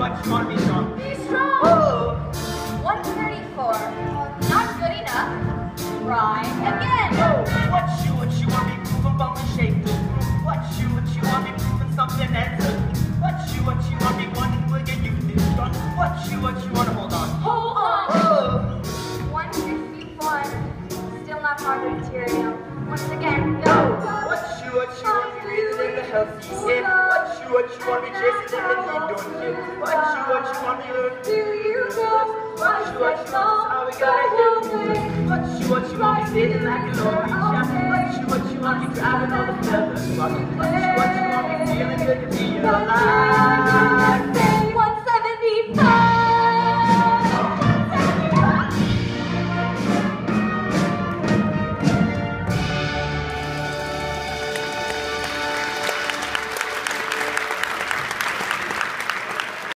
What you wanna be Still not. Once again, go. What you what you want me breathing in the healthy air What you what you want me chasing in the lead don't What you what you want me learning Do? You know What you what you want how we gotta get What you what you want me sitting like a lonely child What you what you want me driving all the feathers? What you what you want me feeling good to be alive